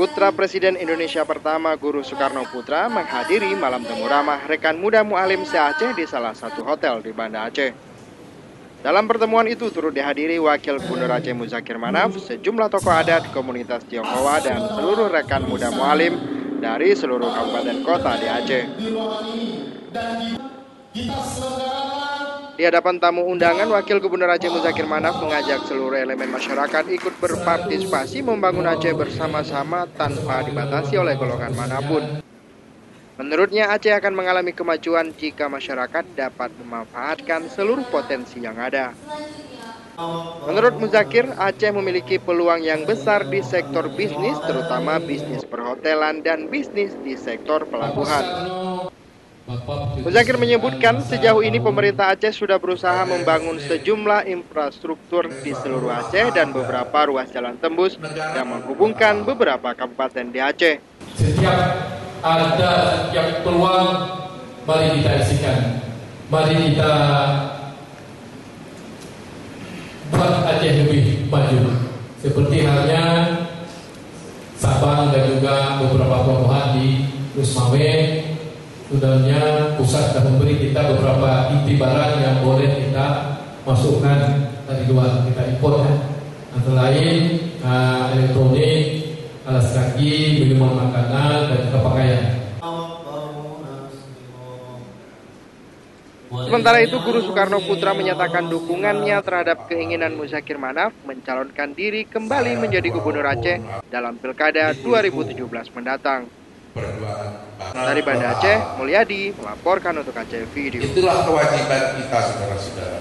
Putra Presiden Indonesia pertama Guru Soekarno Putra menghadiri malam temu ramah rekan muda Mualim se-Aceh di salah satu hotel di Banda Aceh. Dalam pertemuan itu turut dihadiri Wakil Gubernur Aceh Muzakir Manaf, sejumlah tokoh adat, komunitas Tionghoa, dan seluruh rekan muda Mualim dari seluruh kabupaten kota di Aceh. Di hadapan tamu undangan, Wakil Gubernur Aceh Muzakir Manaf mengajak seluruh elemen masyarakat ikut berpartisipasi membangun Aceh bersama-sama tanpa dibatasi oleh golongan mana pun. Menurutnya Aceh akan mengalami kemajuan jika masyarakat dapat memanfaatkan seluruh potensi yang ada. Menurut Muzakir, Aceh memiliki peluang yang besar di sektor bisnis, terutama bisnis perhotelan dan bisnis di sektor pelabuhan. Muzakir menyebutkan sejauh ini pemerintah Aceh sudah berusaha membangun sejumlah infrastruktur di seluruh Aceh dan beberapa ruas jalan tembus yang menghubungkan beberapa kabupaten di Aceh. Setiap ada yang peluang, mari kita isikan. Mari kita buat Aceh lebih maju. Seperti halnya Sabang dan juga beberapa pelabuhan di Lusmawe sebenarnya pusat sudah memberi kita beberapa inti barang yang boleh kita masukkan dari luar kita impor ya. antara lain uh, elektronik, alas kaki, minuman makanan dan juga pakaian. Sementara itu, Guru Soekarno Putra menyatakan dukungannya terhadap keinginan Muzakir Manaf mencalonkan diri kembali menjadi Gubernur Aceh dalam Pilkada 2017 mendatang. Dari Banda Aceh, Mulyadi melaporkan untuk Aceh Video. Itulah kewajiban kita saudara-saudara.